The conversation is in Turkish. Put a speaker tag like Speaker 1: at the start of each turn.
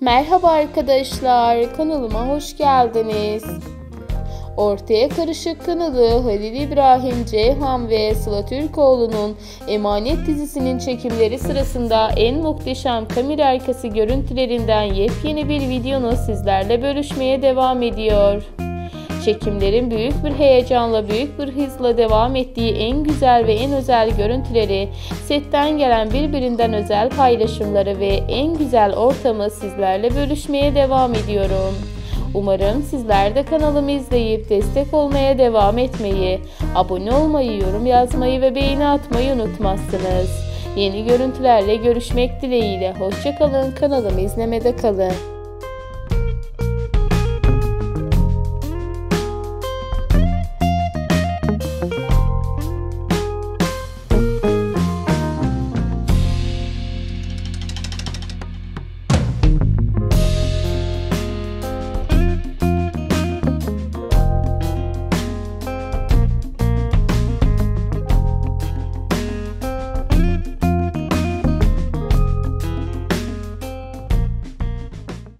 Speaker 1: Merhaba arkadaşlar, kanalıma hoş geldiniz. Ortaya Karışık kanalı Halil İbrahim Ceyhan ve Sıla Türkoğlu'nun Emanet dizisinin çekimleri sırasında en muhteşem kamera arkası görüntülerinden yepyeni bir videonu sizlerle bölüşmeye devam ediyor. Çekimlerin büyük bir heyecanla, büyük bir hızla devam ettiği en güzel ve en özel görüntüleri, setten gelen birbirinden özel paylaşımları ve en güzel ortamı sizlerle bölüşmeye devam ediyorum. Umarım sizler de kanalımı izleyip destek olmaya devam etmeyi, abone olmayı, yorum yazmayı ve beğeni atmayı unutmazsınız. Yeni görüntülerle görüşmek dileğiyle. Hoşçakalın, kanalımı izlemede kalın.